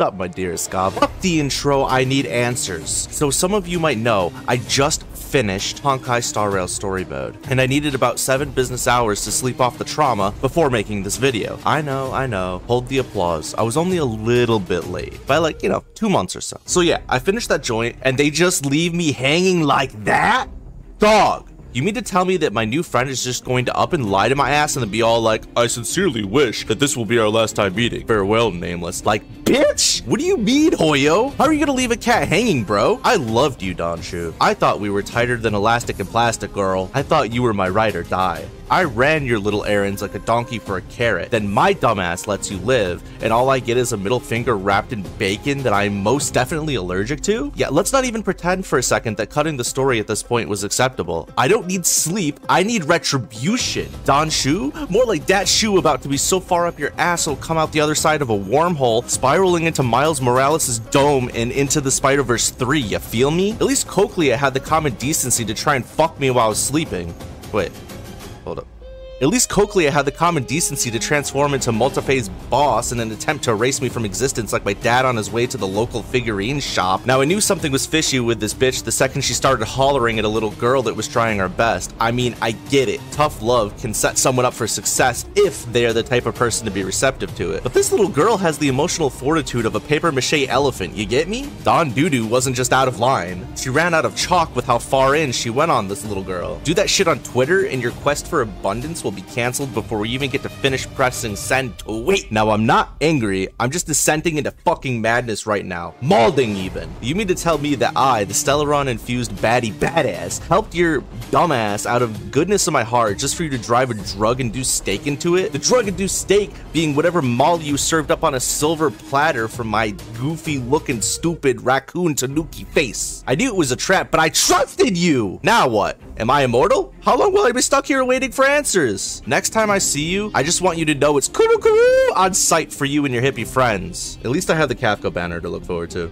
up, my dearest Gob? Fuck the intro, I need answers. So some of you might know, I just finished Honkai Star Rail story mode, and I needed about 7 business hours to sleep off the trauma before making this video. I know, I know, hold the applause. I was only a little bit late, by like, you know, 2 months or so. So yeah, I finished that joint, and they just leave me hanging like that? Dog! You mean to tell me that my new friend is just going to up and lie to my ass and then be all like, I sincerely wish that this will be our last time meeting. Farewell, nameless. Like, bitch! What do you mean, Hoyo? How are you gonna leave a cat hanging, bro? I loved you, Dan Shu. I thought we were tighter than elastic and plastic, girl. I thought you were my ride or die. I ran your little errands like a donkey for a carrot. Then my dumbass lets you live, and all I get is a middle finger wrapped in bacon that I'm most definitely allergic to? Yeah, let's not even pretend for a second that cutting the story at this point was acceptable. I don't need sleep, I need retribution. Dan Shu? More like that shoe about to be so far up your ass it'll come out the other side of a wormhole, spiraling into Miles Morales' dome and into the Spider-Verse 3, you feel me? At least Cocolia had the common decency to try and fuck me while I was sleeping. Wait, hold up. At least Cocolia had the common decency to transform into Multiphase boss in an attempt to erase me from existence like my dad on his way to the local figurine shop. Now I knew something was fishy with this bitch the second she started hollering at a little girl that was trying her best. I mean, I get it. Tough love can set someone up for success if they are the type of person to be receptive to it. But this little girl has the emotional fortitude of a paper mache elephant, you get me? Don Doodoo wasn't just out of line. She ran out of chalk with how far in she went on this little girl. Do that shit on Twitter and your quest for abundance be canceled before we even get to finish pressing send wait. Now I'm not angry, I'm just descending into fucking madness right now. Malding even. You mean to tell me that I, the Stellaron infused baddie badass, helped your dumbass out of goodness of my heart just for you to drive a drug-induced steak into it? The drug-induced steak being whatever mall you served up on a silver platter from my goofy looking stupid raccoon tanuki face. I knew it was a trap, but I trusted you! Now what? Am I immortal? How long will I be stuck here waiting for answers? Next time I see you, I just want you to know it's kuru kuru on site for you and your hippie friends. At least I have the Kafka banner to look forward to.